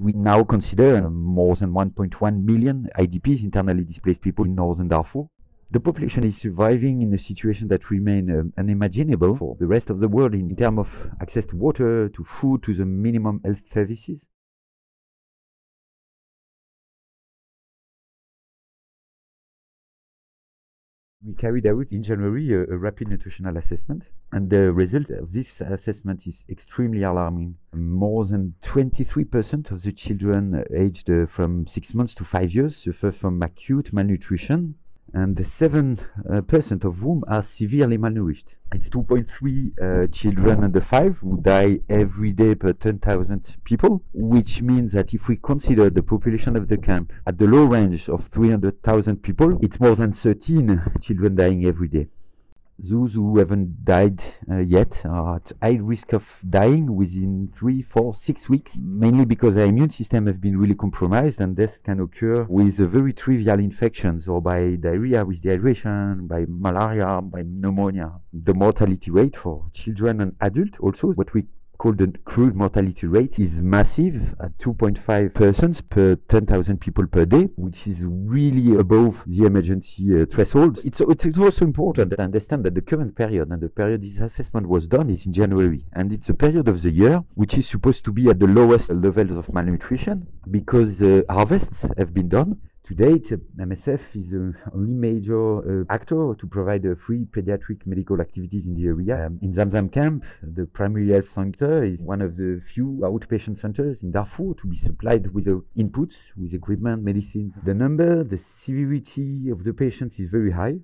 We now consider more than 1.1 million IDPs, internally displaced people in northern Darfur. The population is surviving in a situation that remains um, unimaginable for the rest of the world in terms of access to water, to food, to the minimum health services. We carried out in January a, a, rapid nutritional assessment, and the result of this assessment is extremely alarming. More than 23% of the children aged uh, from six months to five years suffer from acute malnutrition, and 7% uh, of whom are severely malnourished. It's 2.3 uh, children under 5 who die every day per 10,000 people, which means that if we consider the population of the camp at the low range of 300,000 people, it's more than 13 children dying every day those who haven't died uh, yet are at high risk of dying within three, four, six weeks, mainly because their immune system has been really compromised and death can occur with very trivial infections or by diarrhea with dehydration, by malaria, by pneumonia. The mortality rate for children and adults also, what we called the crude mortality rate is massive at 2.5 persons per 10,000 people per day, which is really above the emergency uh, threshold. It's, it's also important to understand that the current period and the period this assessment was done is in January. And it's a period of the year which is supposed to be at the lowest levels of malnutrition because uh, harvests have been done to date, MSF is the only major uh, actor to provide uh, free pediatric medical activities in the area. Um, in Zamzam camp, the primary health center is one of the few outpatient centers in Darfur to be supplied with uh, inputs, with equipment, medicine. The number, the severity of the patients is very high.